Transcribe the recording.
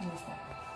意思.